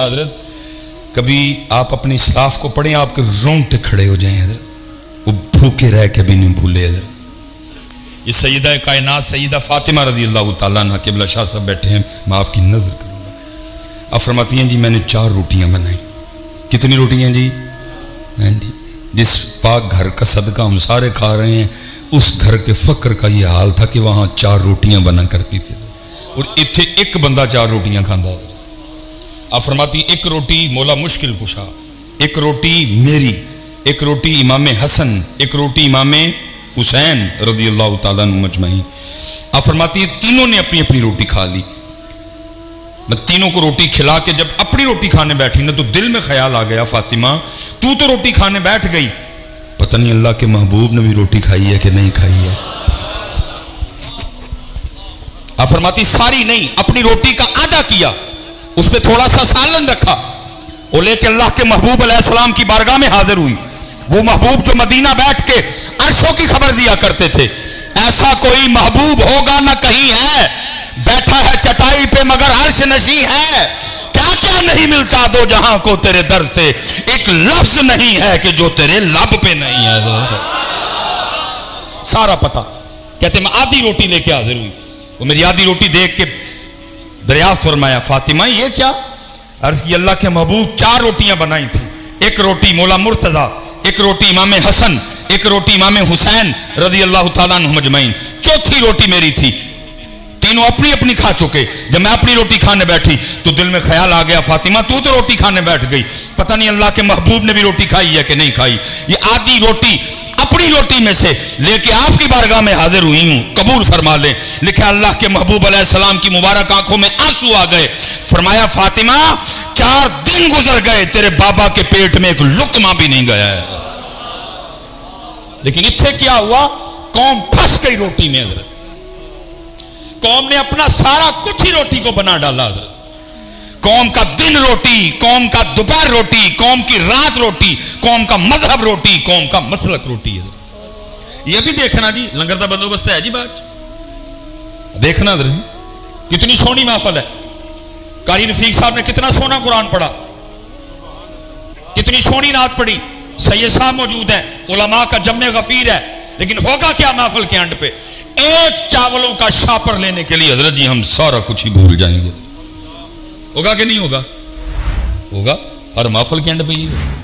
अल्लाह हज़रत, कभी आप अपनी इस्लाफ को पढ़ें, आपके रोंगटे खड़े हो जाए हज़रत। वो भूखे रह के भी नहीं भूले हज़रत। ये सईदा कायनात, सईदा फातिमा रज़ी अल्लाह तला किबला शाह साहब बैठे हैं, मैं आपकी नज़र करूँगा। आप फरमाती हैं, जी, मैंने चार रोटियाँ बनाई। कितनी रोटियाँ जी? हाँ जी, जिस पाक घर का सदका हम सारे खा रहे हैं, उस घर के फक्र का ये हाल था कि वहाँ चार रोटियाँ बना करती थी। और इतने एक बंदा चार रोटियाँ खाता आप फरमाती, एक रोटी मोला मुश्किल कुशा एक रोटी मेरी, एक रोटी इमाम हसन, एक रोटी इमाम हुसैन रदी अल्लाह तजमही आप फरमाती, तीनों ने अपनी अपनी रोटी खा ली। मैं तीनों को रोटी खिला के जब अपनी रोटी खाने बैठी ना तो दिल में ख्याल आ गया, फातिमा, तू तो रोटी खाने बैठ गई। पता नहीं अल्लाह के महबूब ने भी रोटी खाई है कि नहीं खाई है। आप फरमाती, सारी नहीं, अपनी रोटी का आधा किया। उस पर थोड़ा सा सालन रखा। वो लेके अल्लाह के महबूब सलाम की बारगाह में हाजिर हुई। वो महबूब जो मदीना बैठ के अरशों की खबर दिया करते थे, ऐसा कोई महबूब होगा ना कहीं है। बैठा है चटाई पे, मगर अर्श नशी है। क्या क्या नहीं मिलता दो जहाँ को तेरे दर से? एक लफ्ज नहीं है कि जो तेरे लब पे नहीं है। सारा पता। कहते, मैं आधी रोटी लेके हाजिर हुई। वो मेरी आधी रोटी देख के दरियाफ्त फरमाया फातिमा, ये क्या? अर्ज़ की, अल्लाह के महबूब चार रोटियाँ बनाई थी। एक रोटी मोला मुर्तजा, एक रोटी इमाम हसन, एक रोटी इमाम हुसैन रज़ी अल्लाह तजमैन चौथी रोटी मेरी थी। तीनों अपनी अपनी खा चुके। जब मैं अपनी रोटी खाने बैठी तो दिल में ख्याल आ गया, फातिमा, तू तो रोटी खाने बैठ गई। पता नहीं अल्लाह के महबूब ने भी रोटी खाई है कि नहीं खाई? ये आधी रोटी अपनी रोटी में से लेके आपकी बारगाह में हाजिर हुई हूँ। कबूल फरमा ले। लिखे अल्लाह के महबूब सलाम की मुबारक आँखों में आँसू आ गए। फरमाया, फातिमा, चार दिन गुजर गए, तेरे बाबा के पेट में एक लुकमा भी नहीं गया है। लेकिन इतने क्या हुआ? कौम फंस गई रोटी में हज़रत कौम ने अपना सारा कुछ ही रोटी को बना डाला कौम का दिन रोटी, कौम का दोपहर रोटी, कौम की रात रोटी, कौम का मज़हब रोटी, कौम का मसलक रोटी है ये भी देखना जी, लंगर का बंदोबस्त है जी बात देखना जी, कितनी सोनी महफल है। कारी नफीक साहब ने कितना सोना कुरान पढ़ा। कितनी सोनी नात पढ़ी। सैयद साहब मौजूद है, उलमा का जम्मे गफीर है। लेकिन होगा क्या महफल के अंड पे? एक चावलों का शापर लेने के लिए हज़रत जी, हम सारा कुछ ही भूल जाएँगे। होगा कि नहीं होगा? होगा। हर माफल के अंड पे ही होगा।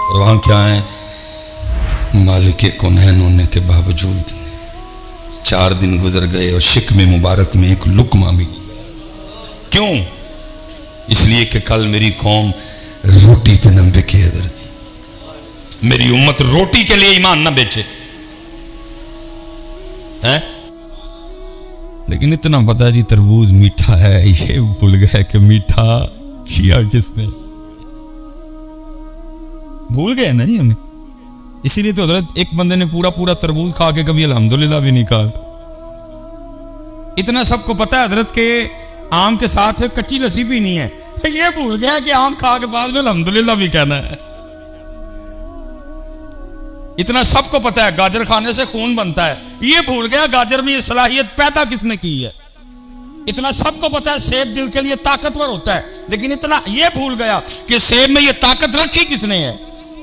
और वहाँ क्या है? मालिक कुनैन होने के बावजूद चार दिन गुजर गए और शिक में मुबारक में एक लुकमा भी क्यों? इसलिए कि कल मेरी कौम रोटी पे न बिके हज़रत मेरी उम्मत रोटी के लिए ईमान ना बेचे। है? लेकिन इतना पता जी, तरबूज मीठा है, ये भूल गया कि मीठा किया किसने? भूल गए ना जी हमें? इसीलिए तो हज़रत, एक बंदे ने पूरा पूरा तरबूज खा के कभी अल्हम्दुलिल्लाह भी नहीं कहा इतना सबको पता है हज़रत के आम के साथ कच्ची लस्सी भी नहीं है ये भूल गया कि आम खा के बाद में अल्हम्दुलिल्लाह भी कहना है। इतना सबको पता है, गाजर खाने से खून बनता है। ये भूल गया गाजर में ये सलाहियत पैदा किसने की है। इतना सबको पता है, सेब दिल के लिए ताकतवर होता है। लेकिन इतना ये भूल गया कि सेब में ये ताकत रखी किसने है।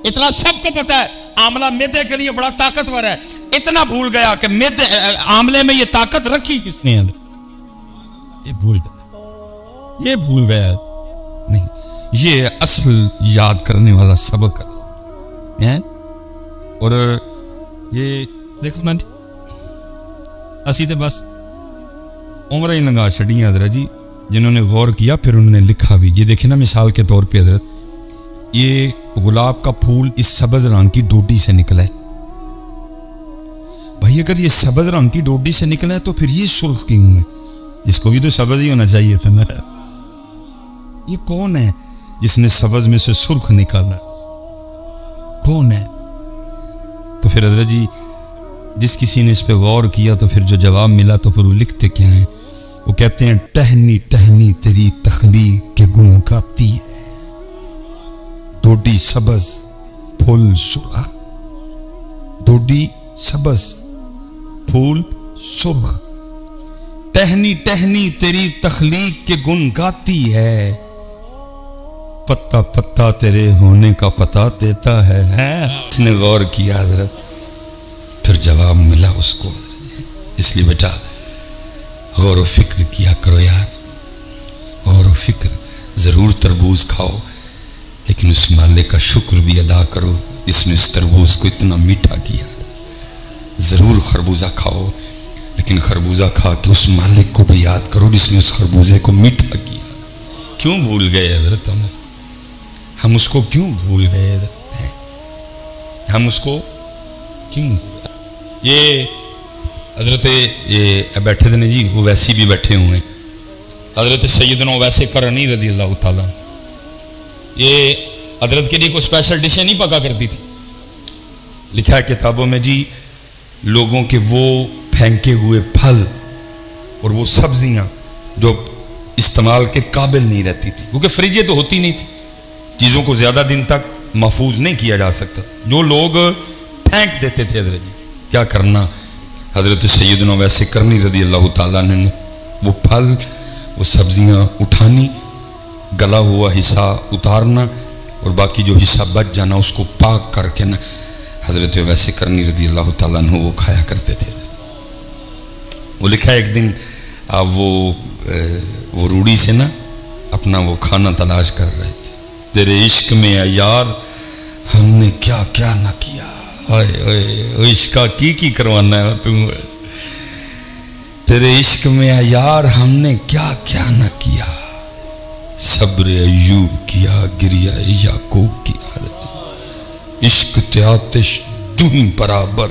इतना सबको पता है आमला मेदे के लिए बड़ा ताकतवर है। इतना भूल गया कि मेदे आमले में ये ताकत रखी किसने? है ये भूल गया। ये भूल गया। नहीं, ये असल याद करने वाला सबक है। और, ये देखो ना असी तो बस उम्र ही लंगा छी हज़रत जी। जिन्होंने गौर किया, फिर उन्होंने लिखा भी। ये देखे ना मिसाल के तौर पे हज़रत। ये गुलाब का फूल इस सबज रंग की डोडी से निकला है। भाई, अगर ये सबज रंग की डोडी से निकला है तो फिर ये सुर्ख क्यों है? इसको भी तो सबज ही होना चाहिए था ना। ये कौन है जिसने सबज में से सुर्ख निकाला? कौन है? तो फिर हज़रत जी, जिस किसी ने इस पर गौर किया तो फिर जो जवाब मिला तो फिर वो लिखते क्या हैं? वो कहते हैं, टहनी टहनी तेरी तखलीक के गुण गाती है। डोडी सबज फूल सुरा डोडी सबस फूल सुरा टहनी टहनी तेरी तखलीक के गुण गाती है। पत्ता पत्ता तेरे होने का पता देता है, है? गौर किया हज़रत। फिर जवाब मिला उसको। इसलिए बेटा गौर व फ़िक्र किया करो यार। गौर व फ़िक्र ज़रूर तरबूज खाओ। लेकिन उस मालिक का शुक्र भी अदा करो जिसने इस तरबूज को इतना मीठा किया। ज़रूर खरबूजा खाओ, लेकिन खरबूजा खा के उस मालिक को भी याद करो, जिसने उस खरबूजे को मीठा किया। क्यों भूल गए हज़रत हम हम उसको क्यों भूल गए हम उसको क्यों ये हज़रत, ये बैठे थे जी, वो वैसे भी बैठे हुए हैं। हज़रत सैदना वैसे करनी रदी अल्लाह ताला। ये हज़रत के लिए कोई स्पेशल डिशें नहीं पका करती थी। लिखा है किताबों में जी, लोगों के वो फेंके हुए फल और वो सब्ज़ियाँ जो इस्तेमाल के काबिल नहीं रहती थी। क्योंकि फ्रिजें तो होती नहीं थी। चीज़ों को ज़्यादा दिन तक महफूज नहीं किया जा सकता। जो लोग फेंक देते थे हज़रत जी, क्या करना? हज़रत सैदना वैसे करनी रदी अल्लाह तला वो फल, वो सब्ज़ियाँ उठानी गला हुआ हिस्सा उतारना और बाकी जो हिस्सा बच जाना, उसको पाक करके ना, हज़रत वैसे करनी रदी अल्लाह तला वो खाया करते थे। वो लिखा एक दिन, आप वो वो रूढ़ी से ना अपना वो खाना तलाश कर रहे थे। तेरे इश्क में यार, हमने क्या क्या ना किया? इश्का की की करवाना है तुम? तेरे इश्क में यार, हमने क्या क्या ना किया? सब्र अयूब किया गिरिया याकूब किया इश्क त्यातिश दुही बराबर।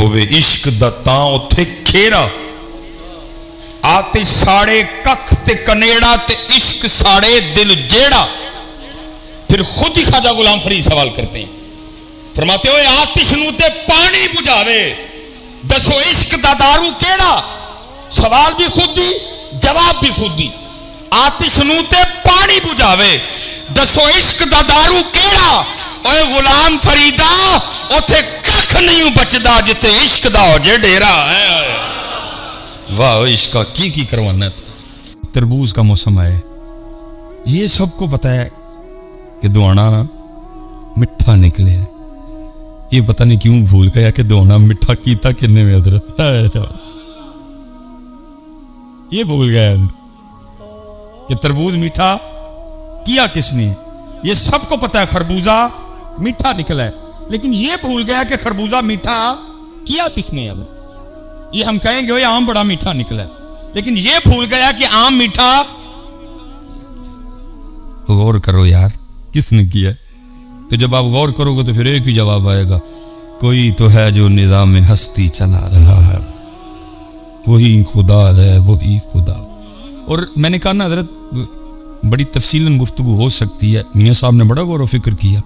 होवे इश्क दा उथे खेरा। आते साड़े कख ते कनेड़ा ते इश्क साड़े दिल जेड़ा। फिर खुद ही खाजा गुलाम फरीद सवाल करते हैं। फरमाते हो आतिश नु पानी बुझावे। दसो, इश्क का दारू केड़ा? सवाल भी खुद ही, जवाब भी खुद ही। आतिश नु बुझावे। दसो इश्क का दारू केड़ा? ओए गुलाम फरीदा उथे कख नहीं बचदा जिथे इश्क दा हो जे डेरा। है वाह इश्क की की करवाना तरबूज का मौसम है। ये सबको पता है कि दुआना मिठा निकले है। ये पता नहीं क्यों भूल गया कि दोना मिठा कीता किन्ने में हज़रत ये भूल गया। कि तरबूज मीठा किया किसने? ये सबको पता है खरबूजा मीठा निकला है। लेकिन ये भूल गया कि खरबूजा मीठा किया किसने अब? ये हम कहेंगे ये आम बड़ा मीठा निकला है। लेकिन ये भूल गया कि आम मीठा गौर करो यार, किसने किया तो जब आप गौर करोगे तो फिर एक ही जवाब आएगा, कोई तो है जो निज़ाम हस्ती चला रहा है। वही खुदा है, वही खुदा। और मैंने कहा, ना, हज़रत बड़ी तफसीलन गुफ्तु हो सकती है। मियाँ साहब ने बड़ा गौर फ़िक्र किया।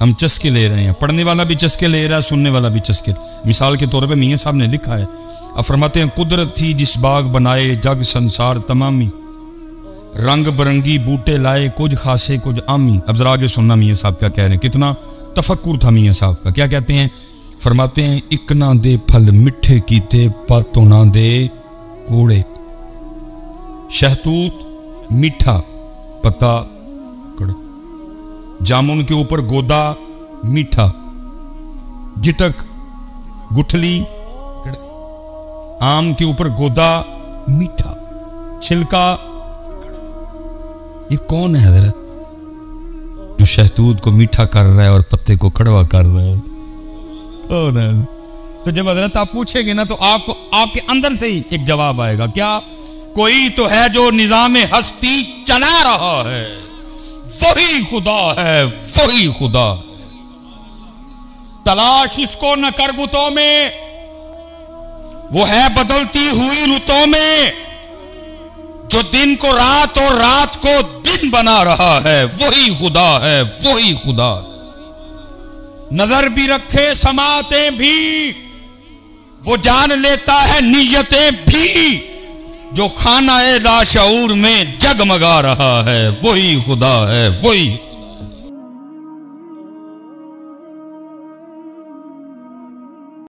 हम चस्के ले रहे हैं। पढ़ने वाला भी चस्के ले रहा है, सुनने वाला भी चस्के। मिसाल के तौर पे मियाँ साहब ने लिखा है, अब फरमाते हैं, कुदरत थी जिस बाग बनाए, जग संसार तमामी। रंग बिरंगी बूटे लाए, कुछ खासे, कुछ आमी। अब जरा आगे सुनना मियाँ साहब क्या कह रहे हैं कितना तफक्र था मियाँ साहब का। क्या कहते हैं? फरमाते हैं, इक ना दे फल, मिठे कीते, पातों ना दे कूड़े। शहतूत मीठा पता कड़ जामुन के ऊपर गोदा मीठा। जिटक गुठली आम के ऊपर गोदा मीठा। छिलका ये कौन है हज़रत? जो शहतूत को मीठा कर रहा है और पत्ते को कड़वा कर रहा है। कौन है? तो जब हज़रत आप पूछेंगे ना तो आपको आपके अंदर से ही एक जवाब आएगा। क्या कोई तो है जो निज़ाम हस्ती चला रहा है। वही खुदा है, वही खुदा। तलाश इसको न करबुतों में, वो है बदलती हुई रुतों में, जो दिन को रात और रात को दिन बना रहा है। वही खुदा है, वही खुदा। नज़र भी रखे, समाते भी, वो जान लेता है, नीयतें भी। जो खाना लाशूर में जगमगा रहा है वही खुदा है वही